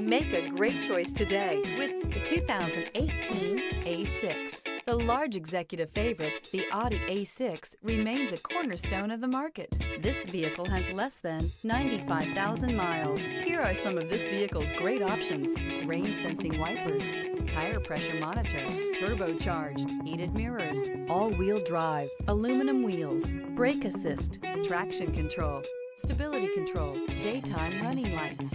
Make a great choice today with the 2018 A6. The large executive favorite, the Audi A6, remains a cornerstone of the market. This vehicle has less than 95,000 miles. Here are some of this vehicle's great options. Rain sensing wipers, tire pressure monitor, turbocharged, heated mirrors, all-wheel drive, aluminum wheels, brake assist, traction control, stability control, daytime running lights.